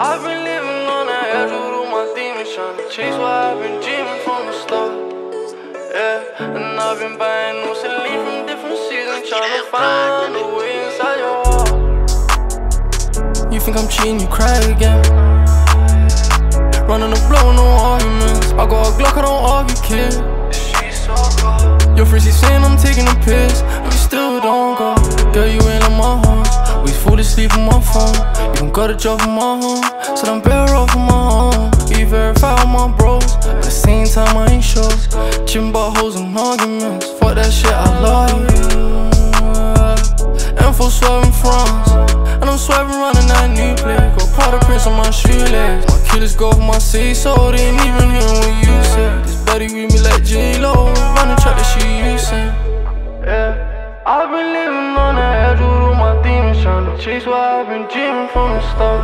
I've been living on the edge with all my demons trying to chase what I've been dreaming from the start. Yeah, and I've been buying new Celine from different seasons, trying to find a way inside your heart. You think I'm cheating, you cry again. Running the blow, no arguments. I got a Glock, I don't argue, kid. Your friends keep fall asleep on my phone. Don't got a job in my home, so I'm better off on my own. You verify all my bros, at the same time I ain't sure. Chin holes and arguments, fuck that shit, I love you. And for swerving fronts, and I'm swerving running that new play. Got Prada prints on my shoelace. My killers go for my say so they ain't even hearing what you said. This buddy with me like J Lo, Trying to chase what I've been dreaming from the start.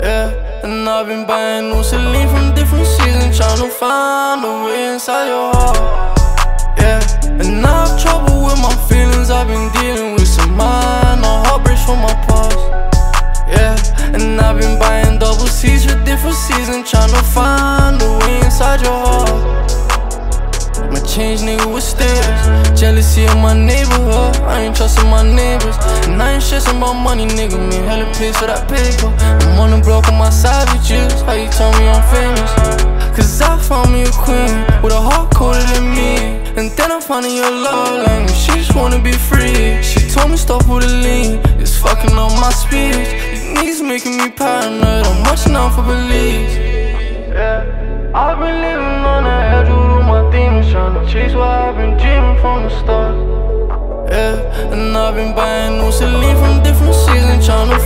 Yeah, and I've been buying new Celine from different seasons Trying to find a way inside your heart. Yeah, and I have trouble with my feelings. I've been dealing with some minor heartbreaks from my past. Yeah, and I've been buying double C's for different seasons Trying to find a way inside your heart. My change nigga with stairs Jealousy in my neighborhood. I ain't trusting my neighbors. And I ain't stressing about money nigga. Me hella pays for that paper. I'm on the block with my savages. How you tell me I'm famous? Cause I found me a queen With a heart colder than me. And then I found in your love language. She just wanna be free. She told me stop with the lean. It's fucking up my speech. These niggas making me paranoid. I'm watching out for beliefs. Yeah I've been living demons Trying to chase what I've been dreaming from the start. Yeah, and I've been buying new Celine from different seasons Trying to